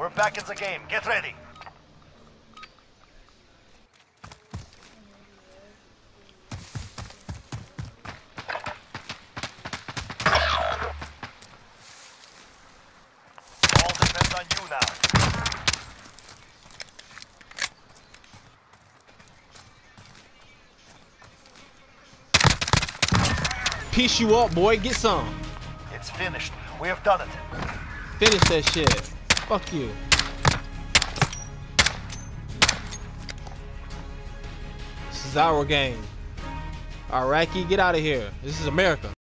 We're back in the game. Get ready. All depends on you now. Piece you up, boy. Get some. It's finished. We have done it. Finish that shit. Fuck you. This is our game. Iraqi, get out of here. This is America.